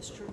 This church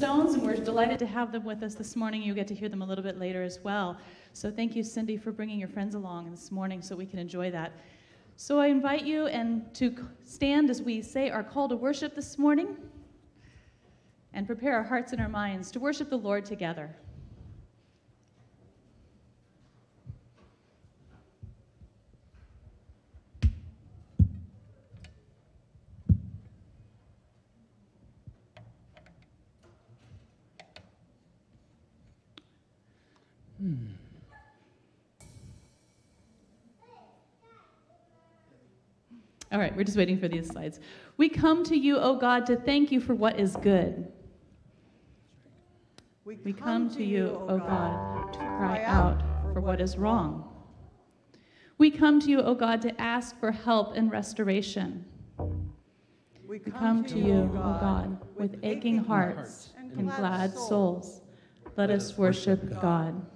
Stones, and we're delighted to have them with us this morning. You'll get to hear them a little bit later as well. So thank you, Cindy, for bringing your friends along this morning so we can enjoy that. So I invite you and to stand as we say our call to worship this morning and prepare our hearts and our minds to worship the Lord together. Right, we're just waiting for these slides. We come to you, O God, to thank you for what is good. We come to you, O God, to cry out for what is wrong. We come to you, O God, to ask for help and restoration. We come to you, O God, with aching hearts and glad souls. Let us worship God.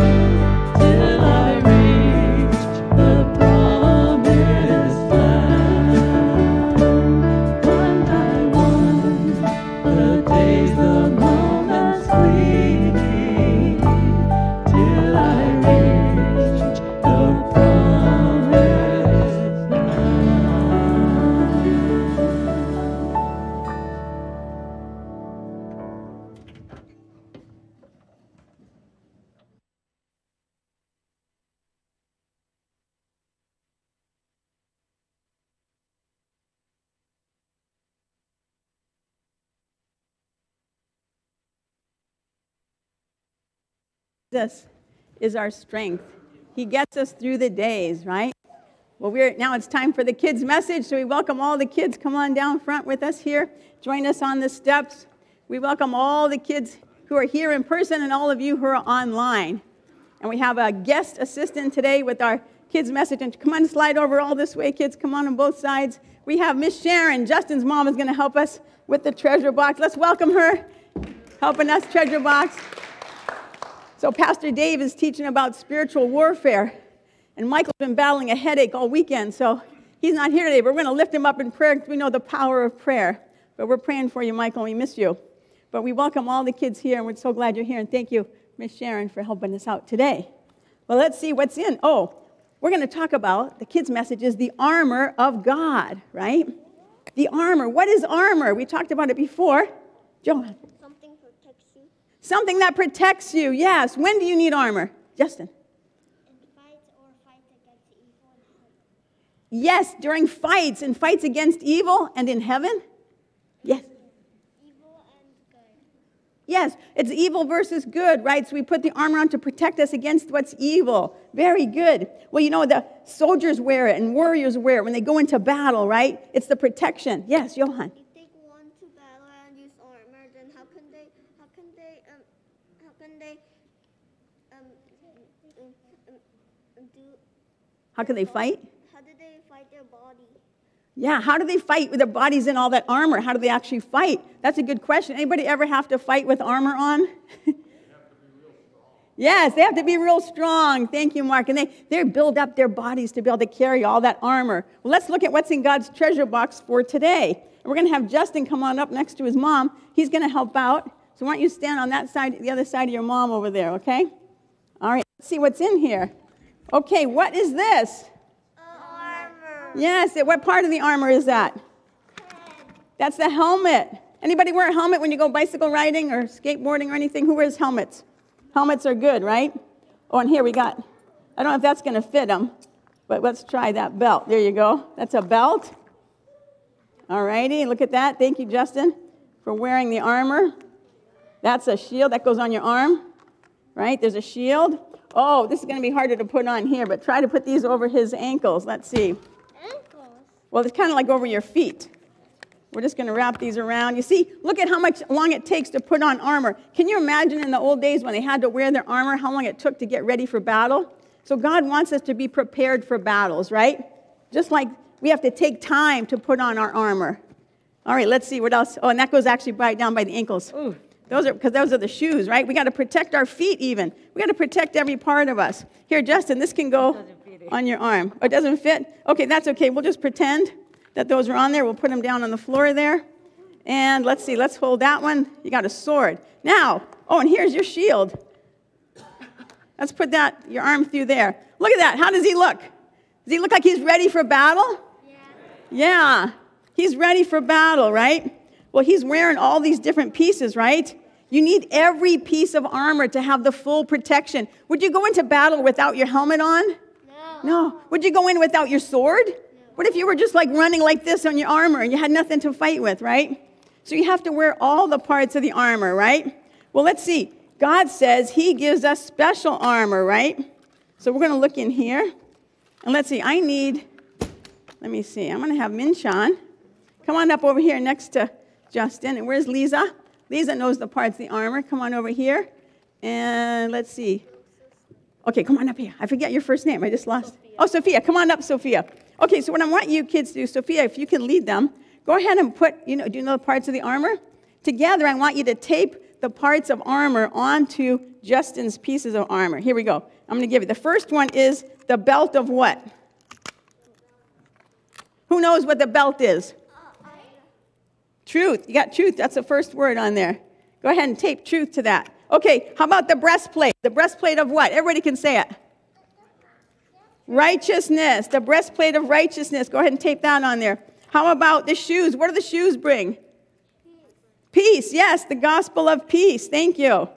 Fleet, Jesus is our strength. He gets us through the days, right? Well, we're now it's time for the kids' message. So we welcome all the kids. Come on down front with us here. Join us on the steps. We welcome all the kids who are here in person and all of you who are online. And we have a guest assistant today with our kids' message. And come on, slide over all this way, kids. Come on on both sides. We have Miss Sharon. Justin's mom is going to help us with the treasure box. Let's welcome her, helping us treasure box. So, Pastor Dave is teaching about spiritual warfare, and Michael's been battling a headache all weekend, so he's not here today. But we're going to lift him up in prayer because we know the power of prayer. But we're praying for you, Michael, we miss you. But we welcome all the kids here, and we're so glad you're here. And thank you, Miss Sharon, for helping us out today. Well, let's see what's in. Oh, we're going to talk about the kids' message is the armor of God, right? The armor. What is armor? We talked about it before. Johan. Something that protects you. Yes. When do you need armor? Justin. Yes, during fights and fights against evil and in heaven. Yes. Yes, it's evil versus good, right? So we put the armor on to protect us against what's evil. Very good. Well, you know, the soldiers wear it and warriors wear it when they go into battle, right? It's the protection. Yes, Johan. If they go on to battle and use armor, then how can they, how can they, um, how can they, um, um, do, How can they fight? how do they fight their body? Yeah, how do they fight with their bodies in all that armor? How do they actually fight? That's a good question. Anybody ever have to fight with armor on? yes, they have to be real strong. Thank you, Mark. And they, they build up their bodies to be able to carry all that armor. Well, let's look at what's in God's treasure box for today. And we're going to have Justin come on up next to his mom. He's going to help out. So why don't you stand on that side, the other side of your mom over there, okay? All right, let's see what's in here. Okay, what is this? Armor. Yes, what part of the armor is that? That's the helmet. Anybody wear a helmet when you go bicycle riding or skateboarding or anything? Who wears helmets? Helmets are good, right? Oh, and here we got, I don't know if that's going to fit them, but let's try that belt. There you go. That's a belt. All righty, look at that. Thank you, Justin, for wearing the armor. That's a shield that goes on your arm, right? There's a shield. Oh, this is going to be harder to put on here, but try to put these over his ankles. Let's see. Ankles. Well, it's kind of like over your feet. We're just going to wrap these around. You see, look at how much long it takes to put on armor. Can you imagine in the old days when they had to wear their armor, how long it took to get ready for battle? So God wants us to be prepared for battles, right? Just like we have to take time to put on our armor. All right, let's see what else. Oh, and that goes actually right down by the ankles. Ooh, those are because those are the shoes, right? We got to protect our feet even. We got to protect every part of us. Here, Justin, this can go on your arm. Oh, it doesn't fit? Okay, that's okay. We'll just pretend that those are on there. We'll put them down on the floor there. And let's see, let's hold that one. You got a sword. Now, oh, and here's your shield. Let's put that, your arm through there. Look at that. How does he look? Does he look like he's ready for battle? Yeah. He's ready for battle, right? Well, he's wearing all these different pieces, right? You need every piece of armor to have the full protection. Would you go into battle without your helmet on? No. No. Would you go in without your sword? What if you were just like running like this on your armor and you had nothing to fight with, right? So you have to wear all the parts of the armor, right? Well, let's see. God says He gives us special armor, right? So we're going to look in here. And let's see. I need, let me see. I'm going to have Minshan come on up over here next to Justin. And where's Lisa? Lisa knows the parts of the armor. Come on over here. And let's see. Okay, come on up here. I forget your first name. I just lost. Oh, Sophia. Come on up, Sophia. Okay, so what I want you kids to do, Sophia, if you can lead them, go ahead and put, you know, do you know the parts of the armor? Together, I want you to tape the parts of armor onto Justin's pieces of armor. Here we go. I'm going to give you. The first one is the belt of what? Who knows what the belt is? Truth. You got truth. That's the first word on there. Go ahead and tape truth to that. Okay, how about the breastplate? The breastplate of what? Everybody can say it. Righteousness. The breastplate of righteousness. Go ahead and tape that on there. How about the shoes? What do the shoes bring? Peace. Yes, the gospel of peace. Thank you.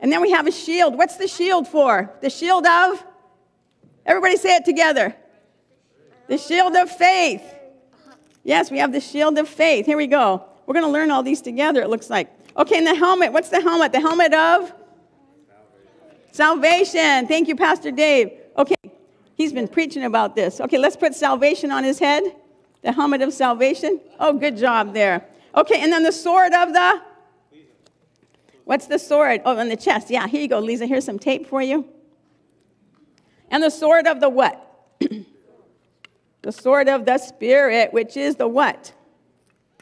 And then we have a shield. What's the shield for? The shield of? Everybody say it together. The shield of faith. Yes, we have the shield of faith. Here we go. We're going to learn all these together, it looks like. Okay, and the helmet. What's the helmet? The helmet of? Salvation. Thank you, Pastor Dave. Okay, he's been preaching about this. Okay, let's put salvation on his head. The helmet of salvation. Oh, good job there. Okay, and then the sword of the? What's the sword? Oh, on the chest. Yeah, here you go, Lisa. Here's some tape for you. And the sword of the what? the sword of the Spirit, which is the what?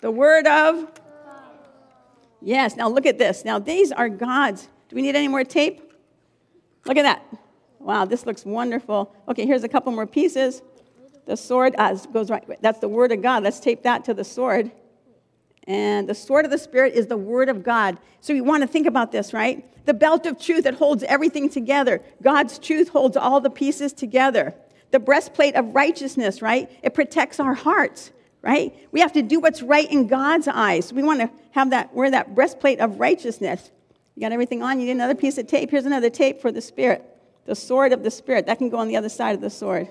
The word of? Yes, now look at this. Now, these are God's. Do we need any more tape? Look at that. Wow, this looks wonderful. Okay, here's a couple more pieces. The sword uh, goes right. That's the word of God. Let's tape that to the sword. And the sword of the Spirit is the word of God. So you want to think about this, right? The belt of truth that holds everything together. God's truth holds all the pieces together. The breastplate of righteousness, right? It protects our hearts, right? We have to do what's right in God's eyes. We want to have that, wear that breastplate of righteousness. You got everything on? You need another piece of tape? Here's another tape for the Spirit. The sword of the Spirit. That can go on the other side of the sword.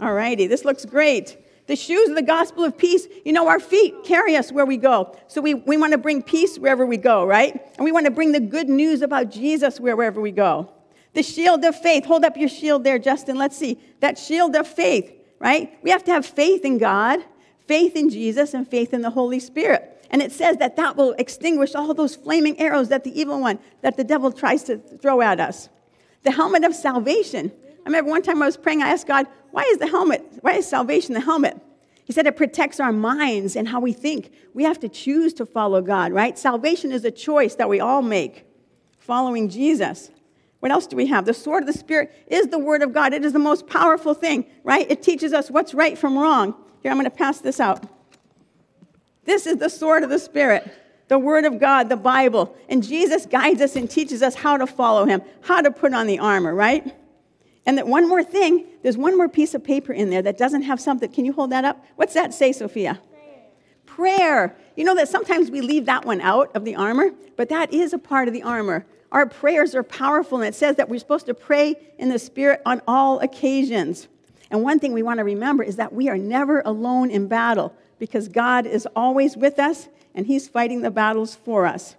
All righty, this looks great. The shoes of the gospel of peace, you know, our feet carry us where we go. So we, we want to bring peace wherever we go, right? And we want to bring the good news about Jesus wherever we go. The shield of faith, hold up your shield there, Justin. Let's see. That shield of faith, right? We have to have faith in God, faith in Jesus, and faith in the Holy Spirit. And it says that that will extinguish all those flaming arrows that the evil one, that the devil tries to throw at us. The helmet of salvation. I remember one time I was praying, I asked God, why is the helmet, why is salvation the helmet? He said it protects our minds and how we think. We have to choose to follow God, right? Salvation is a choice that we all make, following Jesus. What else do we have? The sword of the Spirit is the Word of God. It is the most powerful thing, right? It teaches us what's right from wrong. Here, I'm going to pass this out. This is the sword of the Spirit, the Word of God, the Bible. And Jesus guides us and teaches us how to follow Him, how to put on the armor, right? And that one more thing, there's one more piece of paper in there that doesn't have something. Can you hold that up? What's that say, Sophia? Prayer. You know that sometimes we leave that one out of the armor, but that is a part of the armor. Our prayers are powerful, and it says that we're supposed to pray in the Spirit on all occasions. And one thing we want to remember is that we are never alone in battle because God is always with us and He's fighting the battles for us.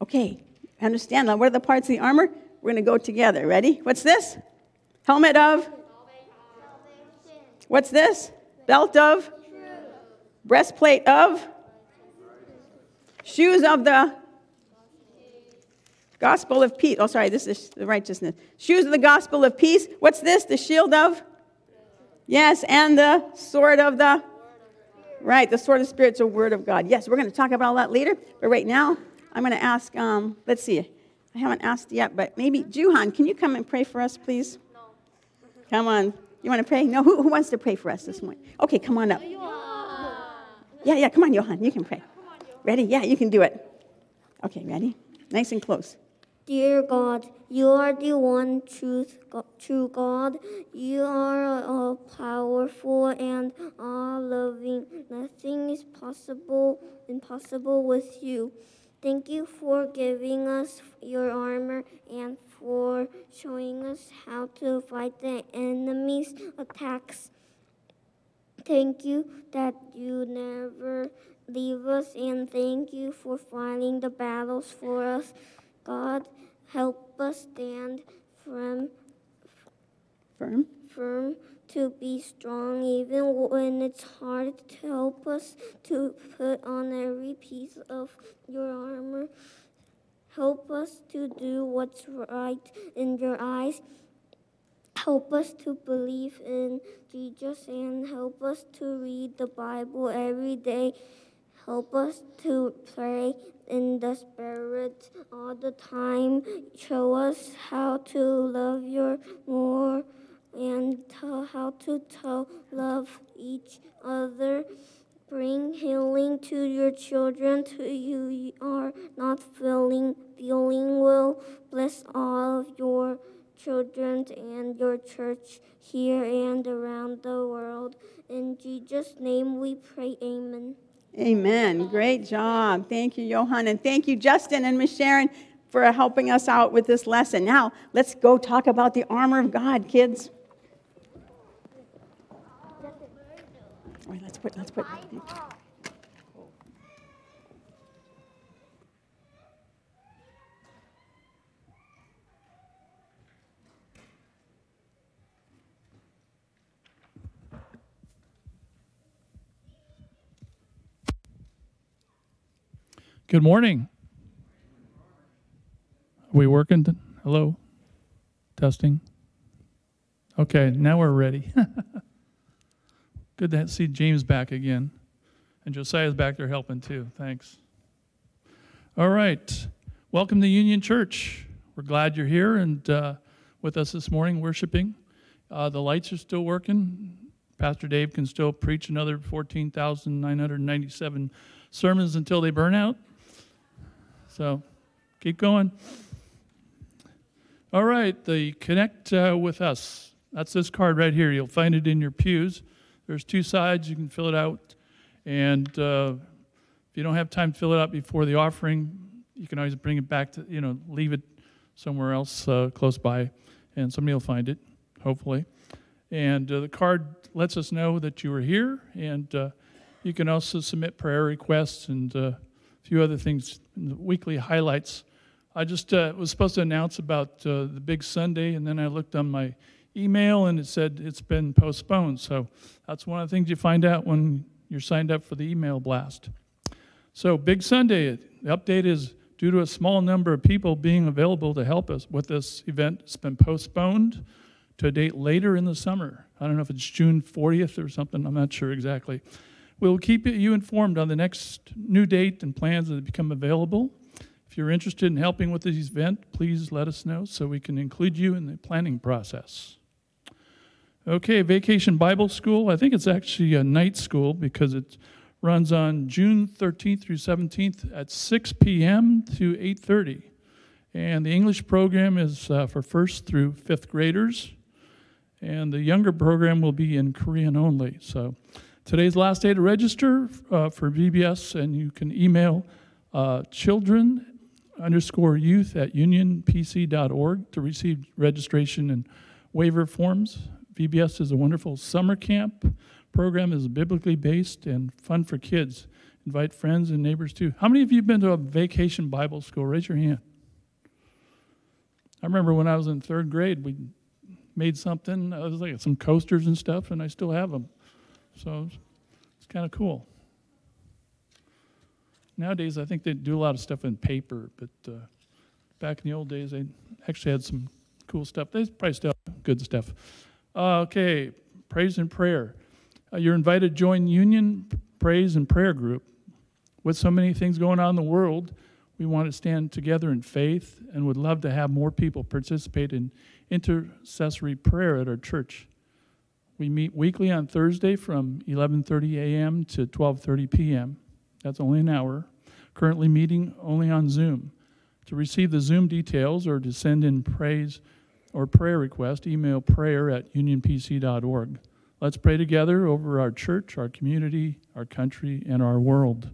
Okay, understand now. What are the parts of the armor? We're going to go together. Ready? What's this? Helmet of? What's this? Belt of? Breastplate of? Shoes of the? Gospel of peace. Oh, sorry, this is the righteousness. Shoes of the gospel of peace. What's this? The shield of? Yes, and the sword of the? Right, the sword of the Spirit's a word of God. Yes, we're going to talk about all that later, but right now, I'm going to ask, um, let's see, I haven't asked yet, but maybe, Johan, can you come and pray for us, please? No. Come on. You want to pray? No, who, who wants to pray for us this morning? Okay, come on up. Yeah, yeah, come on, Johan, you can pray. Ready? Yeah, you can do it. Okay, ready? Nice and close. Dear God, you are the one truth, true God. You are all powerful and all loving. Nothing is possible impossible with you. Thank you for giving us your armor and for showing us how to fight the enemy's attacks. Thank you that you never leave us, and thank you for fighting the battles for us. God, help us stand firm, Firm. firm to be strong even when it's hard. To help us to put on every piece of your armor. Help us to do what's right in your eyes. Help us to believe in Jesus and help us to read the Bible every day. Help us to pray in the Spirit all the time. Show us how to love your more and how to tell love each other. Bring healing to your children to you are not feeling feeling well. Bless all of your children and your church here and around the world. In Jesus' name we pray, Amen. Amen. Great job. Thank you, Johan. And thank you, Justin and Miss Sharon, for helping us out with this lesson. Now, let's go talk about the armor of God, kids. Let's put, let's put. Good morning. Are we working? Hello? Testing? Okay, now we're ready. Good to see James back again. And Josiah's back there helping too. Thanks. All right. Welcome to Union Church. We're glad you're here and uh, with us this morning worshiping. Uh, the lights are still working. Pastor Dave can still preach another 14,997 sermons until they burn out. So keep going. All right, the connect uh, with us. That's this card right here. You'll find it in your pews. There's two sides. You can fill it out. And uh, if you don't have time to fill it out before the offering, you can always bring it back to, you know, leave it somewhere else uh, close by, and somebody will find it, hopefully. And uh, the card lets us know that you were here, and uh, you can also submit prayer requests and uh, few other things in the weekly highlights. I just uh, was supposed to announce about uh, the big Sunday, and then I looked on my email and it said it's been postponed. So that's one of the things you find out when you're signed up for the email blast. So, Big Sunday, the update is due to a small number of people being available to help us with this event, it's been postponed to a date later in the summer. I don't know if it's June 40th or something, I'm not sure exactly. We'll keep you informed on the next new date and plans that become available. If you're interested in helping with this event, please let us know so we can include you in the planning process. Okay, Vacation Bible School. I think it's actually a night school because it runs on June 13th through 17th at 6 p.m. to 8:30. And the English program is uh, for first through fifth graders, and the younger program will be in Korean only. So today's last day to register uh, for VBS, and you can email uh, children underscore youth at unionpc.org to receive registration and waiver forms. VBS is a wonderful summer camp. Program is biblically based and fun for kids. Invite friends and neighbors too. How many of you have been to a vacation Bible school? Raise your hand. I remember when I was in third grade, we made something. I was like some coasters and stuff, and I still have them. So it's, it's kind of cool. Nowadays, I think they do a lot of stuff in paper, but uh, back in the old days, they actually had some cool stuff. They probably still good stuff. Uh, okay, praise and prayer. Uh, you're invited to join Union Praise and Prayer Group. With so many things going on in the world, we want to stand together in faith and would love to have more people participate in intercessory prayer at our church. We meet weekly on Thursday from 11:30 a.m. to 12:30 p.m. That's only an hour. Currently meeting only on Zoom. To receive the Zoom details or to send in praise or prayer request, email prayer at unionpc.org. Let's pray together over our church, our community, our country, and our world.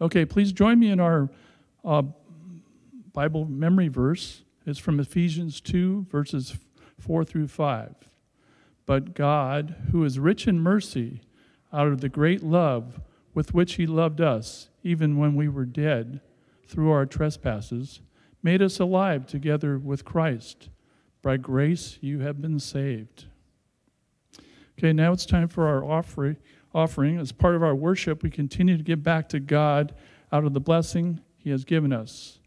Okay, please join me in our uh, Bible memory verse. It's from Ephesians 2, verses 4 through 5. But God, who is rich in mercy, out of the great love with which He loved us, even when we were dead through our trespasses, made us alive together with Christ. By grace you have been saved. Okay, now it's time for our offering. Offering as part of our worship, we continue to give back to God out of the blessing He has given us.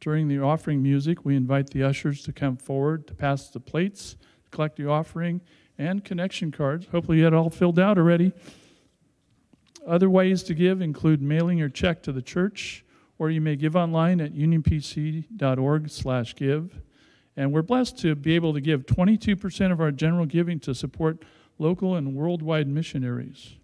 During the offering music, we invite the ushers to come forward to pass the plates, collect the offering, and connection cards. Hopefully, you had all filled out already. Other ways to give include mailing your check to the church, or you may give online at unionpc.org/give. And we're blessed to be able to give 22% of our general giving to support local and worldwide missionaries.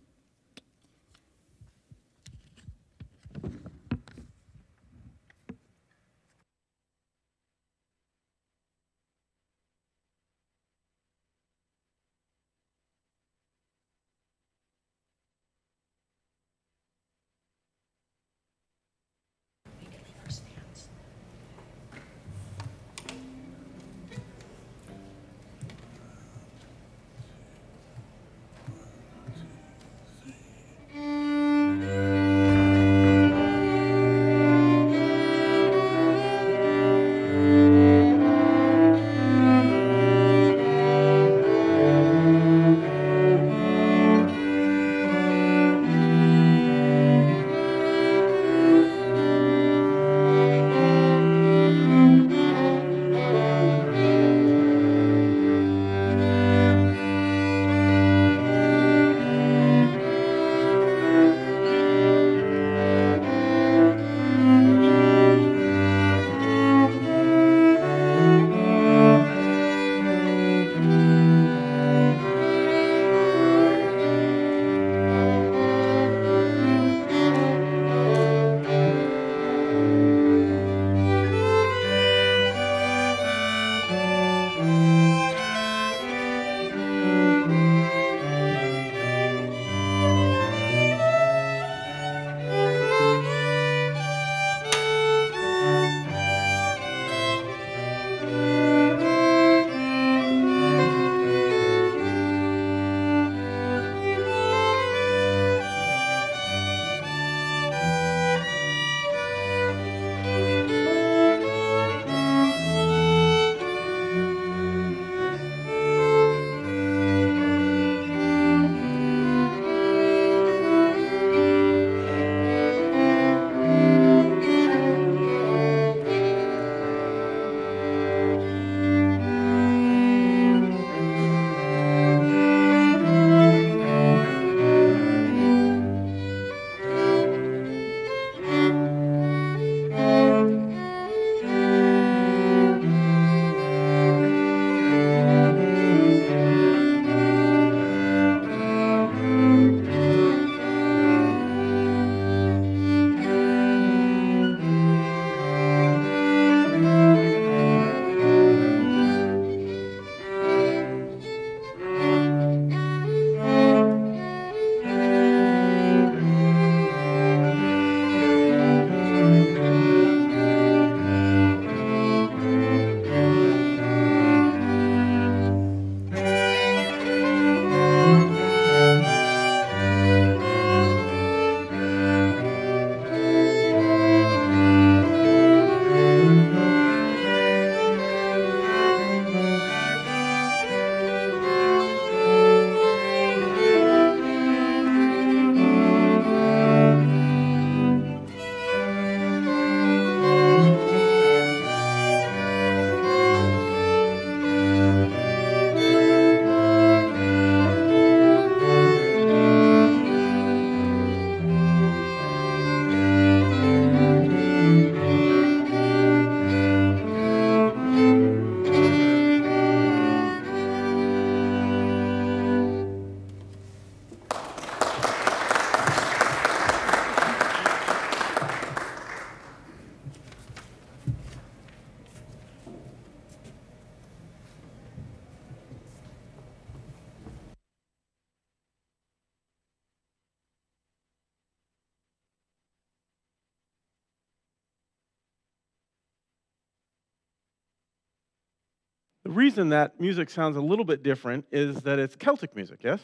Reason that music sounds a little bit different is that it's Celtic music, yes?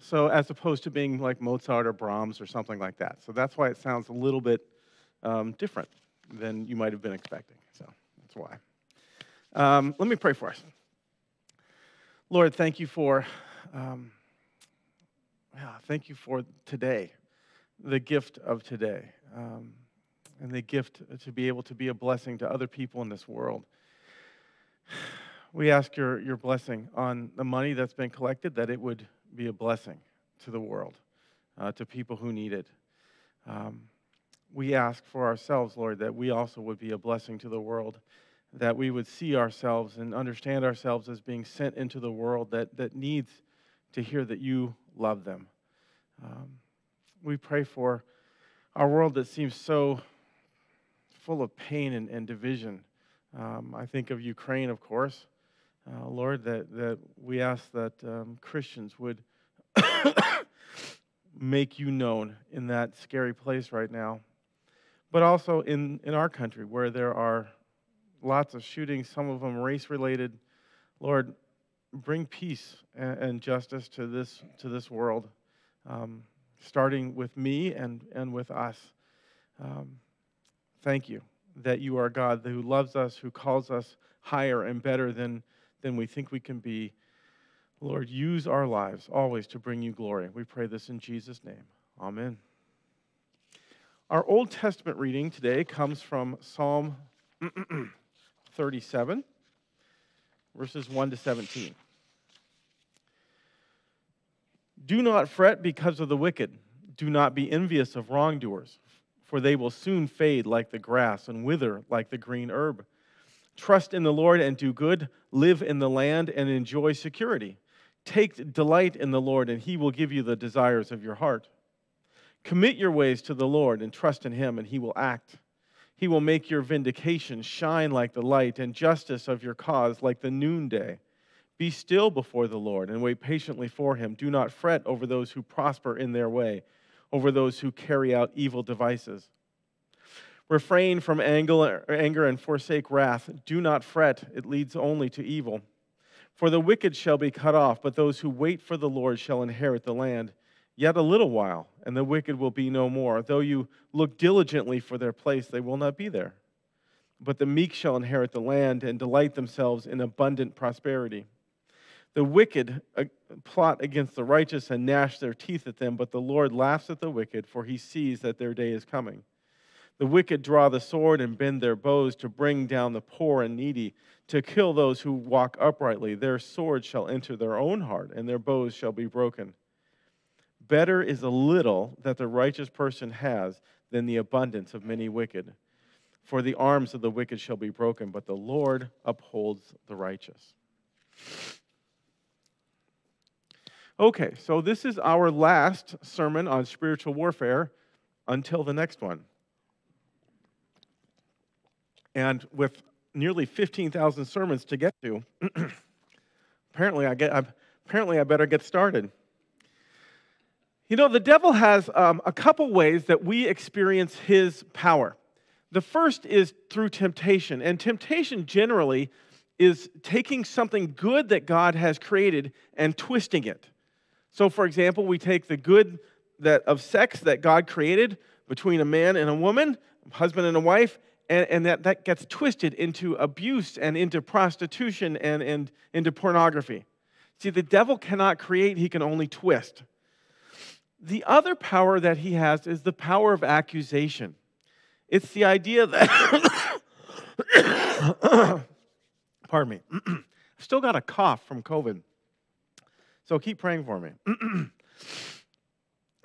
So, as opposed to being like Mozart or Brahms or something like that. So, that's why it sounds a little bit um, different than you might have been expecting. So, that's why. Um, let me pray for us. Lord, thank you for. Um, yeah, thank you for today, the gift of today, um, and the gift to be able to be a blessing to other people in this world. We ask your, your blessing on the money that's been collected, that it would be a blessing to the world, uh, to people who need it. Um, we ask for ourselves, Lord, that we also would be a blessing to the world, that we would see ourselves and understand ourselves as being sent into the world that, that needs to hear that you love them. Um, we pray for our world that seems so full of pain and, and division. Um, I think of Ukraine, of course. Uh, Lord, that, that we ask that um, Christians would make you known in that scary place right now, but also in, in our country where there are lots of shootings, some of them race related. Lord, bring peace and, and, justice to this, to this world, um, starting with me and, and with us. Um, thank you that you are God who loves us, who calls us higher and better than than we think we can be. Lord, use our lives always to bring you glory. We pray this in Jesus' name. Amen. Our Old Testament reading today comes from Psalm 37, verses 1 to 17. Do not fret because of the wicked. Do not be envious of wrongdoers, for they will soon fade like the grass and wither like the green herb. Trust in the Lord and do good, live in the land and enjoy security. Take delight in the Lord, and he will give you the desires of your heart. Commit your ways to the Lord and trust in him, and he will act. He will make your vindication shine like the light, and justice of your cause like the noonday. Be still before the Lord and wait patiently for him. Do not fret over those who prosper in their way, over those who carry out evil devices. Refrain from anger and forsake wrath. Do not fret, it leads only to evil. For the wicked shall be cut off, but those who wait for the Lord shall inherit the land. Yet a little while, and the wicked will be no more. Though you look diligently for their place, they will not be there. But the meek shall inherit the land and delight themselves in abundant prosperity. The wicked uh, plot against the righteous and gnash their teeth at them, but the Lord laughs at the wicked, for he sees that their day is coming. The wicked draw the sword and bend their bows to bring down the poor and needy, to kill those who walk uprightly. Their sword shall enter their own heart, and their bows shall be broken. Better is a little that the righteous person has than the abundance of many wicked. For the arms of the wicked shall be broken, but the Lord upholds the righteous. Okay, so this is our last sermon on spiritual warfare until the next one. And with nearly 15,000 sermons to get to, apparently, I get, I, apparently I better get started. You know, the devil has um, a couple ways that we experience his power. The first is through temptation, and temptation generally is taking something good that God has created and twisting it. So, for example, we take the good that of sex that God created between a man and a woman, husband and a wife, and, and that, that gets twisted into abuse and into prostitution and, and into pornography. See, the devil cannot create, he can only twist. The other power that he has is the power of accusation. It's the idea that, pardon me, I've still got a cough from COVID. So keep praying for me.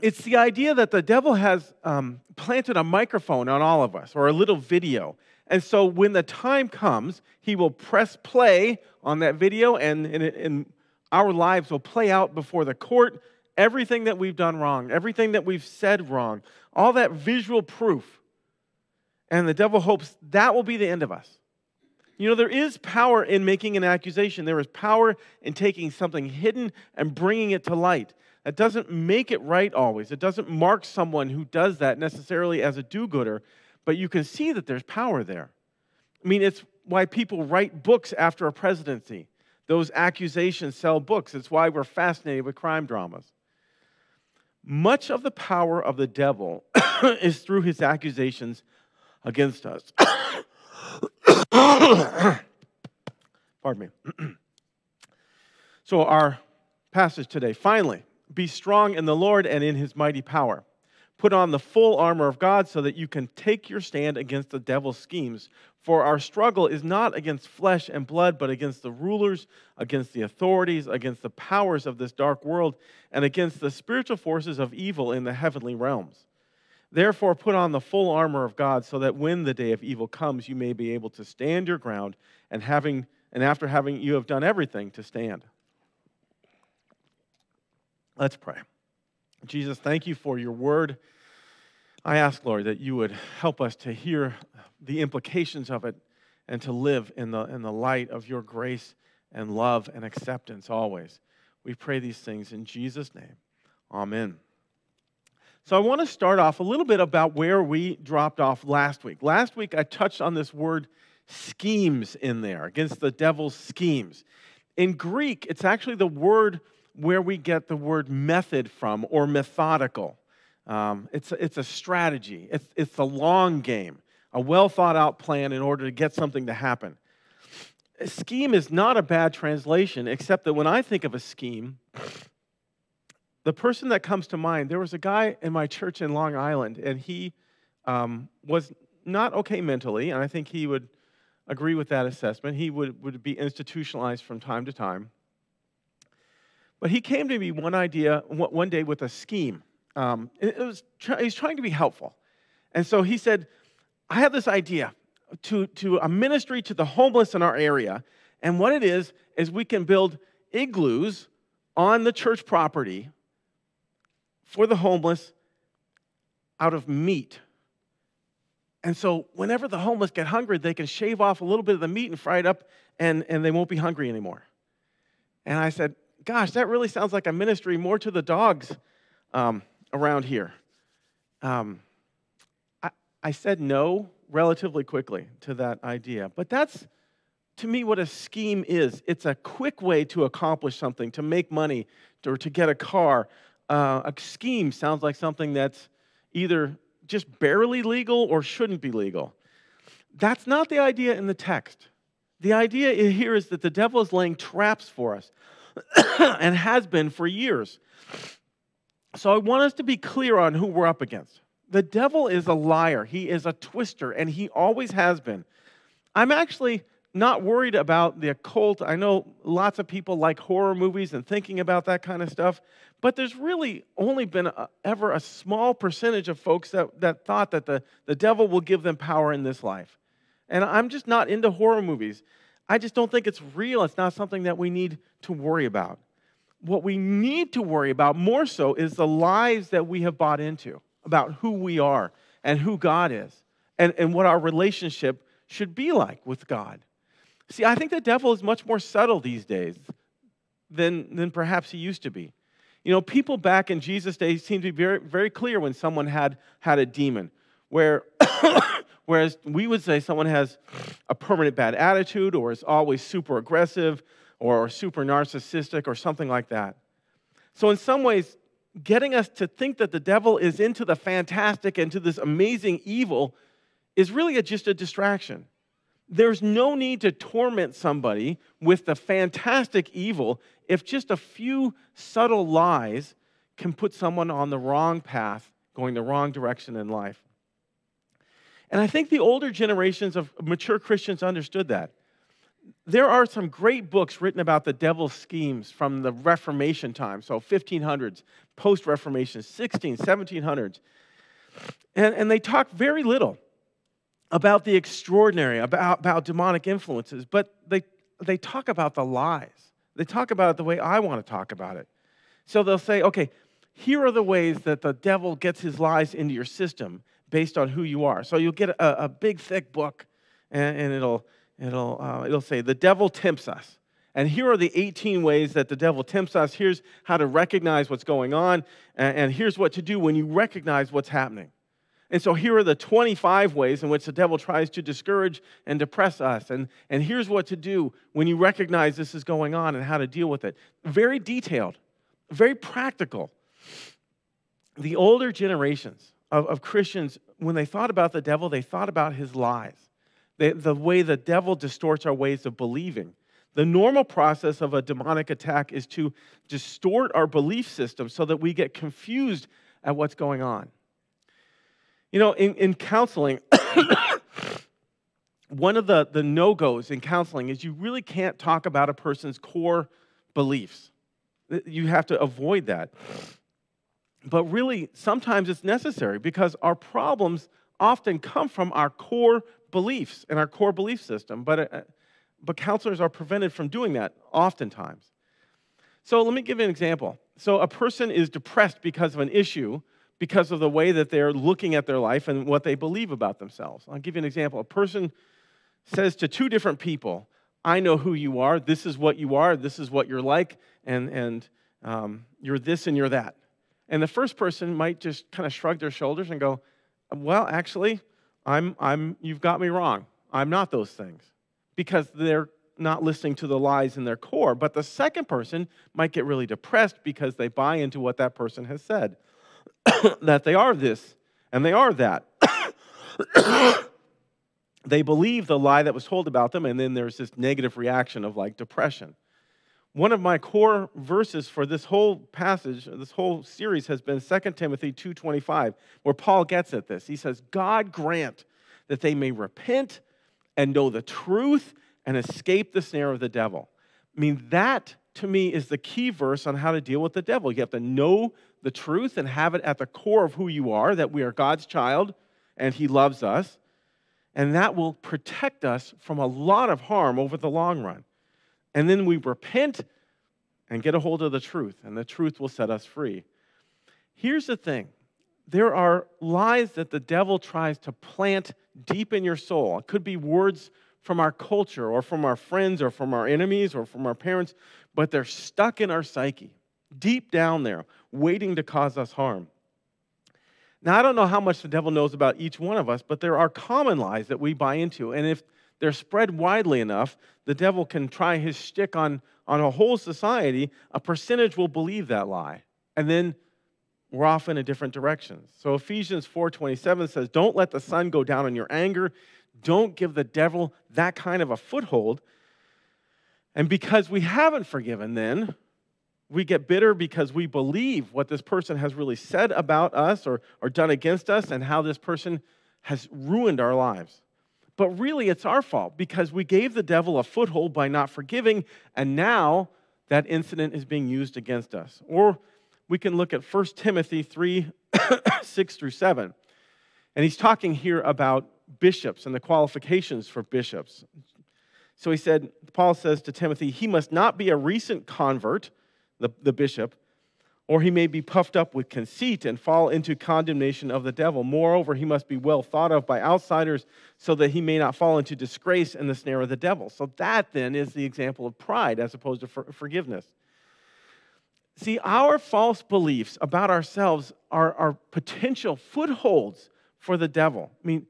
it's the idea that the devil has um, planted a microphone on all of us or a little video. And so when the time comes, he will press play on that video, and, and, and our lives will play out before the court everything that we've done wrong, everything that we've said wrong, all that visual proof. And the devil hopes that will be the end of us. You know, there is power in making an accusation, there is power in taking something hidden and bringing it to light. That doesn't make it right always. It doesn't mark someone who does that necessarily as a do gooder, but you can see that there's power there. I mean, it's why people write books after a presidency. Those accusations sell books. It's why we're fascinated with crime dramas. Much of the power of the devil is through his accusations against us. Pardon me. so, our passage today finally, be strong in the Lord and in his mighty power. Put on the full armor of God so that you can take your stand against the devil's schemes. For our struggle is not against flesh and blood, but against the rulers, against the authorities, against the powers of this dark world, and against the spiritual forces of evil in the heavenly realms. Therefore, put on the full armor of God so that when the day of evil comes, you may be able to stand your ground, and, having, and after having you have done everything, to stand. Let's pray. Jesus, thank you for your word. I ask, Lord, that you would help us to hear the implications of it and to live in the, in the light of your grace and love and acceptance always. We pray these things in Jesus' name. Amen. So, I want to start off a little bit about where we dropped off last week. Last week, I touched on this word schemes in there, against the devil's schemes. In Greek, it's actually the word where we get the word method from or methodical. Um, it's, a, it's a strategy, it's, it's a long game, a well thought out plan in order to get something to happen. A scheme is not a bad translation, except that when I think of a scheme, the person that comes to mind, there was a guy in my church in Long Island, and he um, was not okay mentally, and I think he would agree with that assessment. He would, would be institutionalized from time to time. But he came to me one idea, one day with a scheme. Um, it was, he's trying to be helpful. And so he said, I have this idea to, to a ministry to the homeless in our area. And what it is, is we can build igloos on the church property for the homeless out of meat. And so, whenever the homeless get hungry, they can shave off a little bit of the meat and fry it up, and, and they won't be hungry anymore. And I said, gosh, that really sounds like a ministry more to the dogs um, around here. Um, I, I said no relatively quickly to that idea. But that's, to me, what a scheme is it's a quick way to accomplish something, to make money, or to get a car. Uh, a scheme sounds like something that's either just barely legal or shouldn't be legal. That's not the idea in the text. The idea here is that the devil is laying traps for us. and has been for years. So I want us to be clear on who we're up against. The devil is a liar, he is a twister, and he always has been. I'm actually not worried about the occult. I know lots of people like horror movies and thinking about that kind of stuff, but there's really only been a, ever a small percentage of folks that, that thought that the, the devil will give them power in this life. And I'm just not into horror movies. I just don't think it's real. It's not something that we need to worry about. What we need to worry about more so is the lies that we have bought into about who we are and who God is and, and what our relationship should be like with God. See, I think the devil is much more subtle these days than, than perhaps he used to be. You know, people back in Jesus' days seemed to be very, very clear when someone had, had a demon, where Whereas we would say someone has a permanent bad attitude or is always super aggressive or super narcissistic or something like that. So, in some ways, getting us to think that the devil is into the fantastic and to this amazing evil is really a, just a distraction. There's no need to torment somebody with the fantastic evil if just a few subtle lies can put someone on the wrong path, going the wrong direction in life. And I think the older generations of mature Christians understood that. There are some great books written about the devil's schemes from the Reformation time, so 1500s, post Reformation, 16, 1700s. And, and they talk very little about the extraordinary, about, about demonic influences, but they, they talk about the lies. They talk about it the way I want to talk about it. So they'll say, okay, here are the ways that the devil gets his lies into your system based on who you are. So you'll get a, a big, thick book, and, and it'll, it'll, uh, it'll say, The devil tempts us. And here are the 18 ways that the devil tempts us. Here's how to recognize what's going on, and, and here's what to do when you recognize what's happening. And so here are the 25 ways in which the devil tries to discourage and depress us. And, and here's what to do when you recognize this is going on and how to deal with it. Very detailed, very practical. The older generations of, of Christians, when they thought about the devil, they thought about his lies, they, the way the devil distorts our ways of believing. The normal process of a demonic attack is to distort our belief system so that we get confused at what's going on. You know, in, in counseling, one of the, the no goes in counseling is you really can't talk about a person's core beliefs. You have to avoid that. But really, sometimes it's necessary because our problems often come from our core beliefs and our core belief system. But, uh, but counselors are prevented from doing that oftentimes. So let me give you an example. So a person is depressed because of an issue because of the way that they're looking at their life and what they believe about themselves. I'll give you an example. A person says to two different people, I know who you are, this is what you are, this is what you're like, and, and um, you're this and you're that. And the first person might just kind of shrug their shoulders and go, Well, actually, I'm, I'm, you've got me wrong. I'm not those things. Because they're not listening to the lies in their core. But the second person might get really depressed because they buy into what that person has said. that they are this and they are that. they believe the lie that was told about them, and then there's this negative reaction of like depression. One of my core verses for this whole passage, this whole series has been 2 Timothy 2:25, where Paul gets at this. He says, "God grant that they may repent and know the truth and escape the snare of the devil." I mean, that to me is the key verse on how to deal with the devil. You have to know the truth and have it at the core of who you are, that we are God's child and He loves us. And that will protect us from a lot of harm over the long run. And then we repent and get a hold of the truth, and the truth will set us free. Here's the thing there are lies that the devil tries to plant deep in your soul. It could be words from our culture, or from our friends, or from our enemies, or from our parents, but they're stuck in our psyche, deep down there, waiting to cause us harm. Now, I don't know how much the devil knows about each one of us, but there are common lies that we buy into. And if they're spread widely enough, the devil can try his stick on, on a whole society. A percentage will believe that lie. And then we're off in a different direction. So Ephesians 4:27 says, "Don't let the sun go down on your anger. Don't give the devil that kind of a foothold." And because we haven't forgiven, then we get bitter because we believe what this person has really said about us or, or done against us and how this person has ruined our lives. But really, it's our fault because we gave the devil a foothold by not forgiving, and now that incident is being used against us. Or we can look at 1 Timothy 3 6 through 7. And he's talking here about bishops and the qualifications for bishops. So he said, Paul says to Timothy, he must not be a recent convert the, the bishop, or he may be puffed up with conceit and fall into condemnation of the devil. Moreover, he must be well thought of by outsiders so that he may not fall into disgrace and the snare of the devil. So, that then is the example of pride as opposed to for- forgiveness. See, our false beliefs about ourselves are, are potential footholds for the devil. I mean,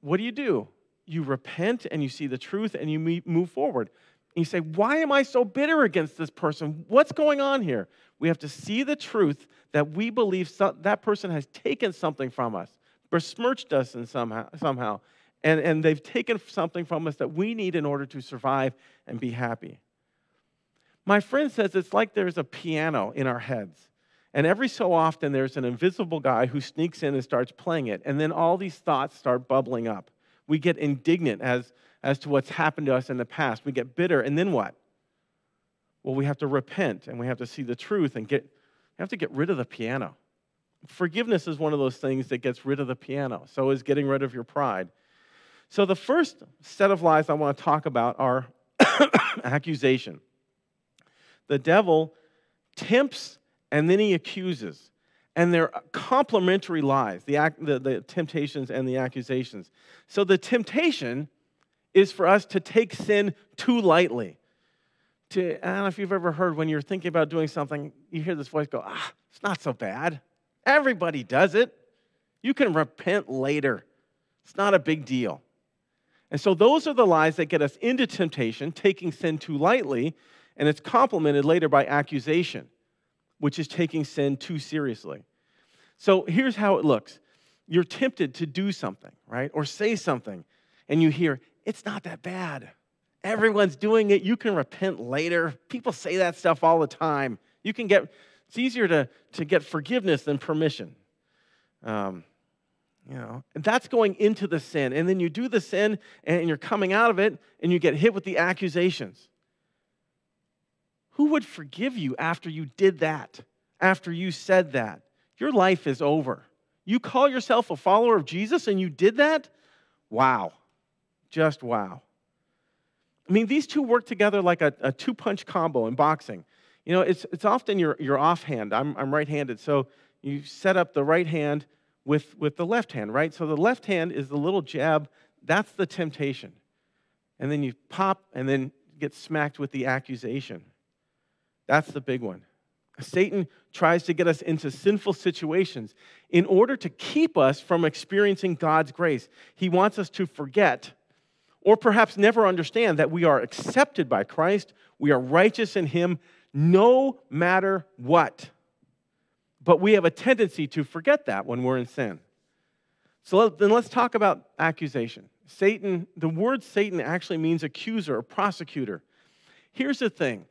what do you do? You repent and you see the truth and you move forward. And you say, Why am I so bitter against this person? What's going on here? We have to see the truth that we believe so, that person has taken something from us, besmirched us in somehow, somehow and, and they've taken something from us that we need in order to survive and be happy. My friend says it's like there's a piano in our heads. And every so often, there's an invisible guy who sneaks in and starts playing it. And then all these thoughts start bubbling up. We get indignant as as to what's happened to us in the past. We get bitter, and then what? Well, we have to repent and we have to see the truth and get, we have to get rid of the piano. Forgiveness is one of those things that gets rid of the piano. So is getting rid of your pride. So the first set of lies I want to talk about are accusation. The devil tempts and then he accuses. And they're complementary lies, the, the, the temptations and the accusations. So the temptation is for us to take sin too lightly. To, I don't know if you've ever heard when you're thinking about doing something, you hear this voice go, ah, it's not so bad. Everybody does it. You can repent later. It's not a big deal. And so those are the lies that get us into temptation, taking sin too lightly, and it's complemented later by accusation, which is taking sin too seriously. So here's how it looks you're tempted to do something, right? Or say something, and you hear, it's not that bad. Everyone's doing it. You can repent later. People say that stuff all the time. You can get, it's easier to, to get forgiveness than permission. Um, you know, and that's going into the sin. And then you do the sin and you're coming out of it and you get hit with the accusations. Who would forgive you after you did that? After you said that? Your life is over. You call yourself a follower of Jesus and you did that? Wow. Just wow. I mean, these two work together like a, a two punch combo in boxing. You know, it's, it's often your, your offhand. I'm, I'm right handed. So you set up the right hand with, with the left hand, right? So the left hand is the little jab. That's the temptation. And then you pop and then get smacked with the accusation. That's the big one. Satan tries to get us into sinful situations in order to keep us from experiencing God's grace. He wants us to forget or perhaps never understand that we are accepted by Christ, we are righteous in Him no matter what. But we have a tendency to forget that when we're in sin. So then let's talk about accusation. Satan, the word Satan actually means accuser or prosecutor. Here's the thing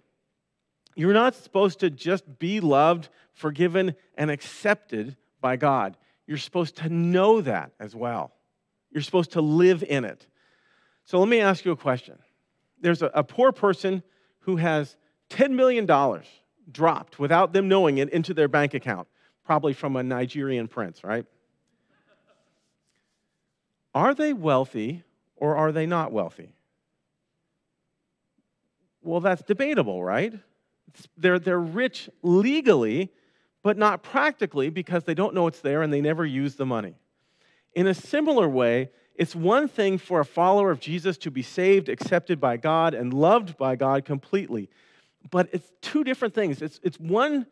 you're not supposed to just be loved, forgiven, and accepted by God. You're supposed to know that as well. You're supposed to live in it. So let me ask you a question. There's a, a poor person who has $10 million dropped without them knowing it into their bank account, probably from a Nigerian prince, right? Are they wealthy or are they not wealthy? Well, that's debatable, right? They're, they're rich legally, but not practically because they don't know it's there and they never use the money. In a similar way, it's one thing for a follower of Jesus to be saved, accepted by God, and loved by God completely. But it's two different things. It's, it's one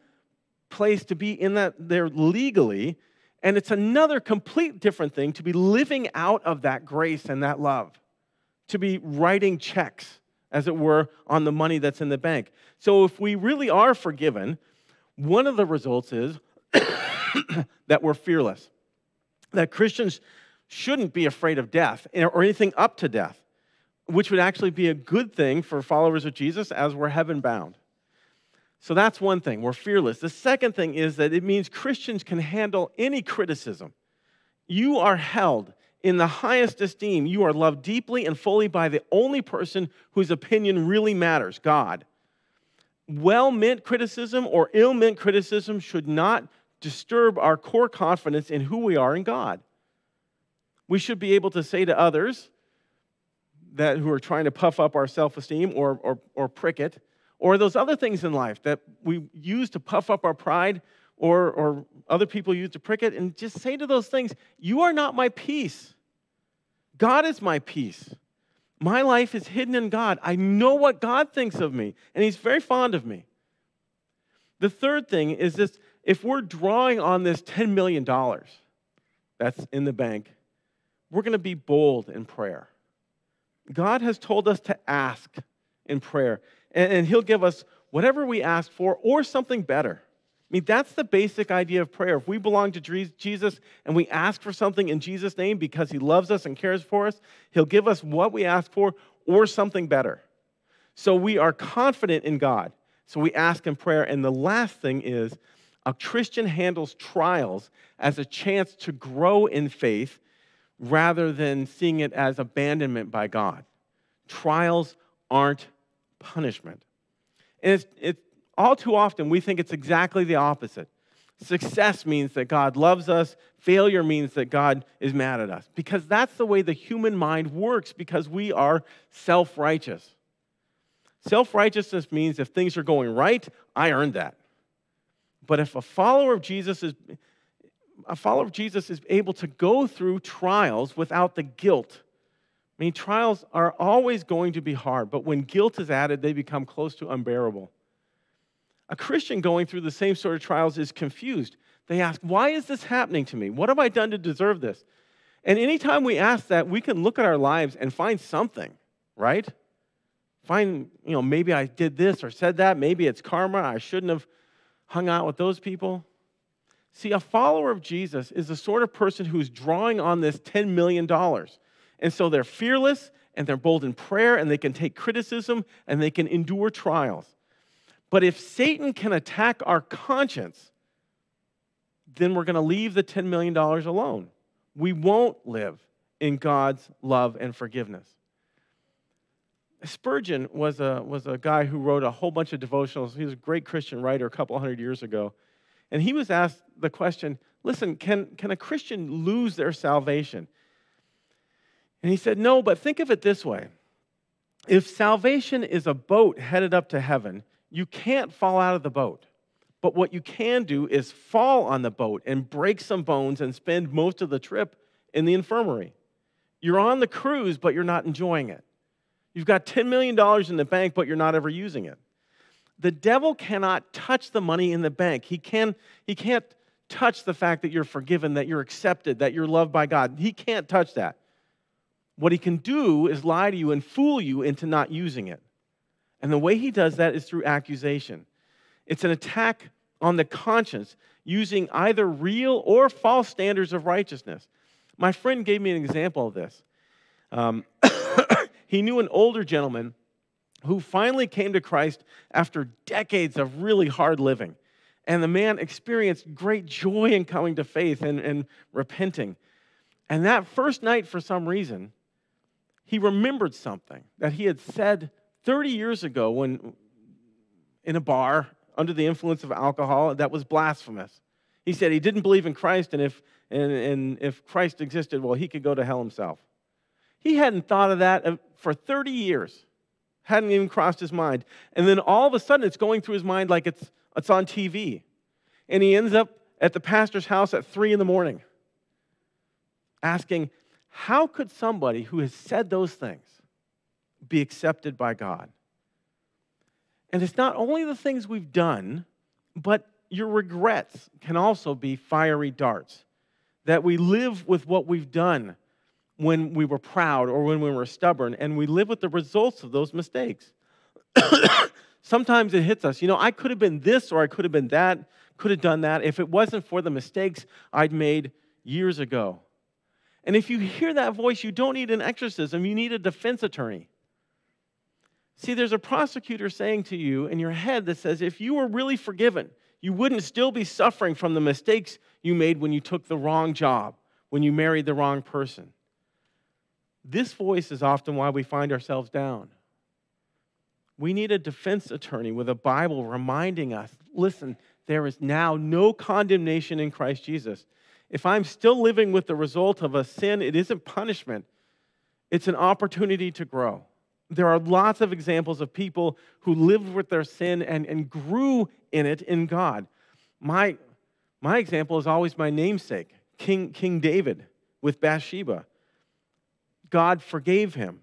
place to be in that there legally, and it's another complete different thing to be living out of that grace and that love, to be writing checks, as it were, on the money that's in the bank. So if we really are forgiven, one of the results is that we're fearless. That Christians shouldn't be afraid of death or anything up to death, which would actually be a good thing for followers of Jesus as we're heaven bound. So that's one thing, we're fearless. The second thing is that it means Christians can handle any criticism. You are held in the highest esteem. You are loved deeply and fully by the only person whose opinion really matters God. Well meant criticism or ill meant criticism should not disturb our core confidence in who we are in God. We should be able to say to others that who are trying to puff up our self-esteem or, or, or prick it, or those other things in life that we use to puff up our pride or, or other people use to prick it, and just say to those things, You are not my peace. God is my peace. My life is hidden in God. I know what God thinks of me, and He's very fond of me. The third thing is this if we're drawing on this $10 million that's in the bank, we're going to be bold in prayer. God has told us to ask in prayer, and, He'll give us whatever we ask for or something better. I mean, that's the basic idea of prayer. If we belong to Jesus and we ask for something in Jesus' name because He loves us and cares for us, He'll give us what we ask for or something better. So we are confident in God. So we ask in prayer. And the last thing is a Christian handles trials as a chance to grow in faith rather than seeing it as abandonment by God. Trials aren't punishment. And it's, it's all too often we think it's exactly the opposite. Success means that God loves us, failure means that God is mad at us. Because that's the way the human mind works, because we are self righteous. Self righteousness means if things are going right, I earned that. But if a follower of Jesus is, a follower of Jesus is able to go through trials without the guilt. I mean, trials are always going to be hard, but when guilt is added, they become close to unbearable. A Christian going through the same sort of trials is confused. They ask, Why is this happening to me? What have I done to deserve this? And anytime we ask that, we can look at our lives and find something, right? Find, you know, maybe I did this or said that. Maybe it's karma. I shouldn't have hung out with those people. See, a follower of Jesus is the sort of person who's drawing on this $10 million. And so they're fearless and they're bold in prayer and they can take criticism and they can endure trials. But if Satan can attack our conscience, then we're going to leave the $10 million alone. We won't live in God's love and forgiveness. Spurgeon was a, was a guy who wrote a whole bunch of devotionals. He was a great Christian writer a couple hundred years ago. And he was asked the question listen, can, can a Christian lose their salvation? And he said, no, but think of it this way. If salvation is a boat headed up to heaven, you can't fall out of the boat. But what you can do is fall on the boat and break some bones and spend most of the trip in the infirmary. You're on the cruise, but you're not enjoying it. You've got $10 million in the bank, but you're not ever using it. The devil cannot touch the money in the bank. He, can, he can't touch the fact that you're forgiven, that you're accepted, that you're loved by God. He can't touch that. What he can do is lie to you and fool you into not using it. And the way he does that is through accusation. It's an attack on the conscience using either real or false standards of righteousness. My friend gave me an example of this. Um, he knew an older gentleman who finally came to Christ after decades of really hard living. And the man experienced great joy in coming to faith and, and repenting. And that first night, for some reason, he remembered something that he had said 30 years ago when in a bar under the influence of alcohol that was blasphemous. He said he didn't believe in Christ, and if, and, and if Christ existed, well, he could go to hell himself. He hadn't thought of that uh, for 30 years, hadn't even crossed his mind. And then all of a sudden, it's going through his mind like it's, it's on TV. And he ends up at the pastor's house at 3 in the morning asking, How could somebody who has said those things be accepted by God? And it's not only the things we've done, but your regrets can also be fiery darts. That we live with what we've done when we were proud or when we were stubborn, and we live with the results of those mistakes. Sometimes it hits us. You know, I could have been this or I could have been that, could have done that if it wasn't for the mistakes I'd made years ago. And if you hear that voice, you don't need an exorcism, you need a defense attorney. See, there's a prosecutor saying to you in your head that says, if you were really forgiven, you wouldn't still be suffering from the mistakes you made when you took the wrong job, when you married the wrong person. This voice is often why we find ourselves down. We need a defense attorney with a Bible reminding us listen, there is now no condemnation in Christ Jesus. If I'm still living with the result of a sin, it isn't punishment, it's an opportunity to grow there are lots of examples of people who lived with their sin and, and grew in it in God. My, my example is always my namesake, King, King David with Bathsheba. God forgave him,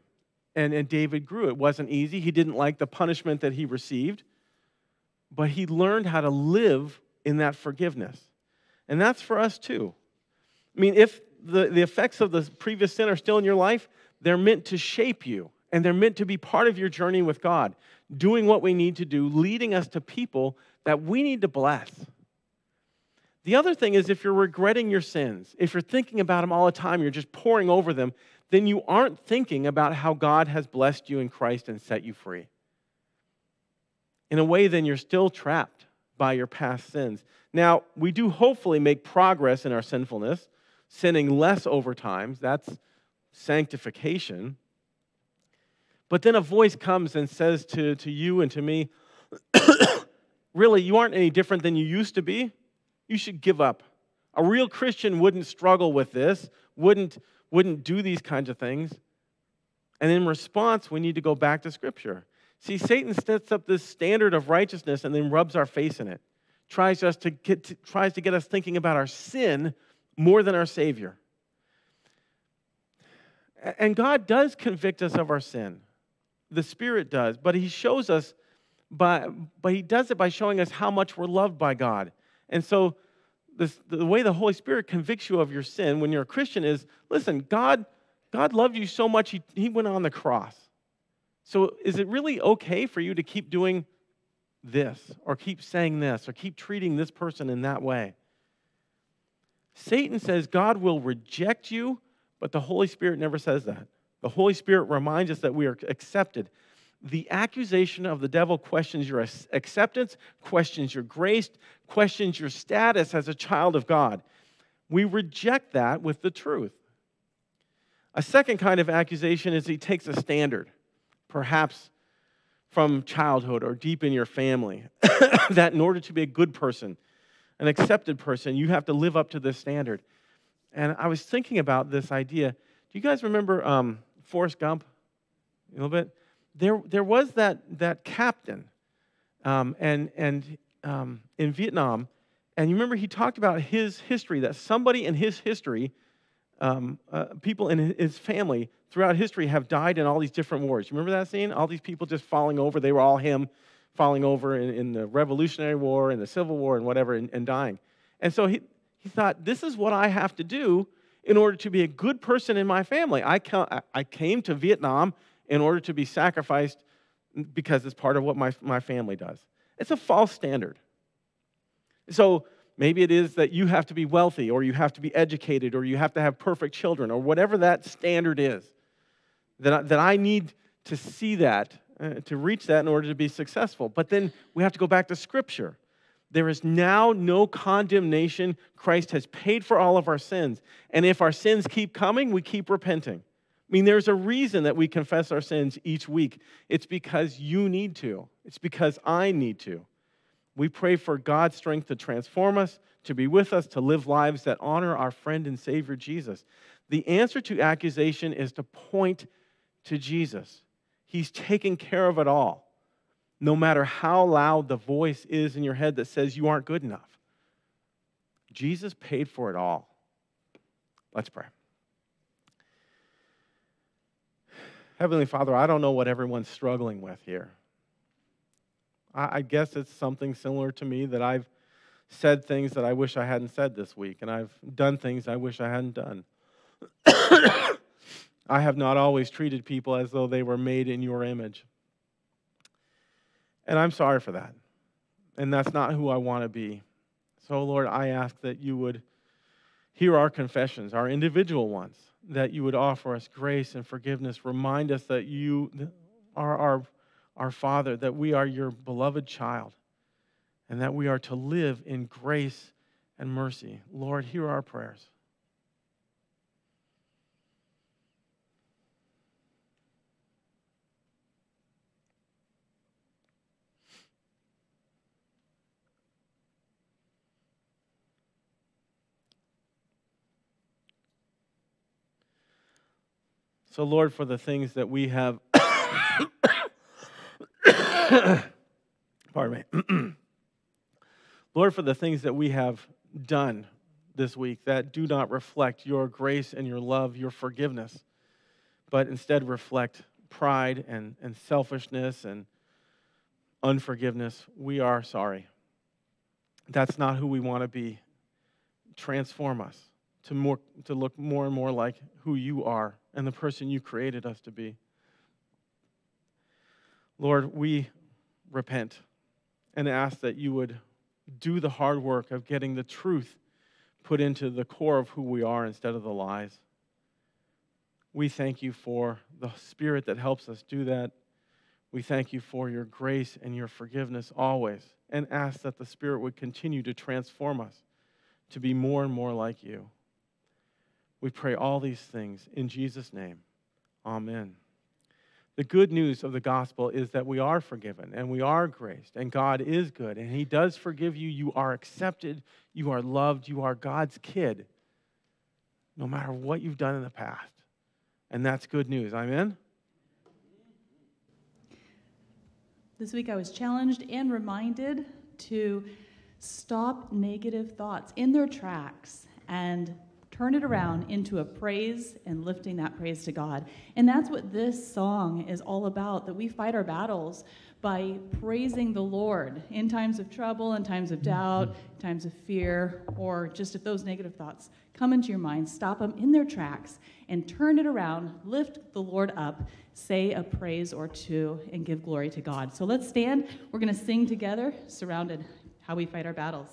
and, and David grew. It wasn't easy. He didn't like the punishment that he received, but he learned how to live in that forgiveness. And that's for us too. I mean, if the, the effects of the previous sin are still in your life, they're meant to shape you and they're meant to be part of your journey with God, doing what we need to do, leading us to people that we need to bless. The other thing is if you're regretting your sins, if you're thinking about them all the time, you're just poring over them, then you aren't thinking about how God has blessed you in Christ and set you free. In a way, then you're still trapped by your past sins. Now, we do hopefully make progress in our sinfulness, sinning less over time. That's sanctification. But then a voice comes and says to, to you and to me, Really, you aren't any different than you used to be. You should give up. A real Christian wouldn't struggle with this, wouldn't, wouldn't do these kinds of things. And in response, we need to go back to Scripture. See, Satan sets up this standard of righteousness and then rubs our face in it, tries, us to get to, tries to get us thinking about our sin more than our Savior. And God does convict us of our sin the Spirit does, but He shows us by, but He does it by showing us how much we're loved by God. And so this, the way the Holy Spirit convicts you of your sin when you're a Christian is listen, God, God loved you so much, he, he went on the cross. So is it really okay for you to keep doing this or keep saying this or keep treating this person in that way? Satan says God will reject you, but the Holy Spirit never says that. The Holy Spirit reminds us that we are accepted. The accusation of the devil questions your acceptance, questions your grace, questions your status as a child of God. We reject that with the truth. A second kind of accusation is he takes a standard, perhaps from childhood or deep in your family, that in order to be a good person, an accepted person, you have to live up to this standard. And I was thinking about this idea. Do you guys remember um, Forrest Gump? A little bit? There, there was that, that captain um, and, and um, in Vietnam, and you remember he talked about his history, that somebody in his history, um, uh, people in his family throughout history have died in all these different wars. You remember that scene? All these people just falling over. They were all him falling over in, in the Revolutionary War and the Civil War and whatever and, and dying. And so he, he thought, this is what I have to do in order to be a good person in my family. I, I came to Vietnam in order to be sacrificed because it's part of what my, my family does. It's a false standard. So maybe it is that you have to be wealthy or you have to be educated or you have to have perfect children or whatever that standard is. That I, that I need to see that, uh, to reach that in order to be successful. But then we have to go back to Scripture. There is now no condemnation. Christ has paid for all of our sins. And if our sins keep coming, we keep repenting. I mean, there's a reason that we confess our sins each week. It's because you need to, it's because I need to. We pray for God's strength to transform us, to be with us, to live lives that honor our friend and Savior Jesus. The answer to accusation is to point to Jesus. He's taken care of it all no matter how loud the voice is in your head that says you aren't good enough. Jesus paid for it all. Let's pray. Heavenly Father, I don't know what everyone's struggling with here. I, guess it's something similar to me that I've said things that I wish I hadn't said this week, and I've done things I wish I hadn't done. I have not always treated people as though they were made in your image. And I'm sorry for that. And that's not who I want to be. So, Lord, I ask that you would hear our confessions, our individual ones, that you would offer us grace and forgiveness. Remind us that you are our, our Father, that we are your beloved child, and that we are to live in grace and mercy. Lord, hear our prayers. So, Lord, for the things that we have, pardon me, Lord, for the things that we have done this week that do not reflect your grace and your love, your forgiveness, but instead reflect pride and, and selfishness and unforgiveness, we are sorry. That's not who we want to be. Transform us to, more, to look more and more like who you are and the person you created us to be. Lord, we repent and ask that you would do the hard work of getting the truth put into the core of who we are instead of the lies. We thank you for the Spirit that helps us do that. We thank you for your grace and your forgiveness always, and ask that the Spirit would continue to transform us to be more and more like you. We pray all these things in Jesus' name. Amen. The good news of the gospel is that we are forgiven and we are graced, and God is good, and He does forgive you. You are accepted, you are loved, you are God's kid, no matter what you've done in the past. And that's good news. Amen? This week I was challenged and reminded to stop negative thoughts in their tracks and turn it around into a praise and lifting that praise to God. And that's what this song is all about that we fight our battles by praising the Lord in times of trouble, in times of doubt, times of fear, or just if those negative thoughts come into your mind, stop them in their tracks and turn it around, lift the Lord up, say a praise or two, and give glory to God. So let's stand. We're going to sing together, surrounded how we fight our battles.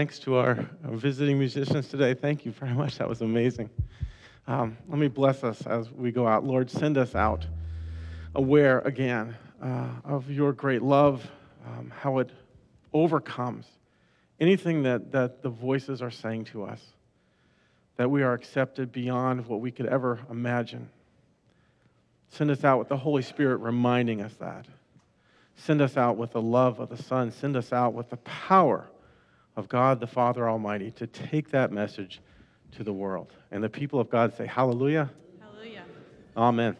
Thanks to our, our visiting musicians today. Thank you very much. That was amazing. Um, let me bless us as we go out. Lord, send us out aware again uh, of your great love, um, how it overcomes anything that, that the voices are saying to us, that we are accepted beyond what we could ever imagine. Send us out with the Holy Spirit reminding us that. Send us out with the love of the Son. Send us out with the power of God the Father Almighty to take that message to the world. And the people of God say, Hallelujah. Hallelujah. Amen.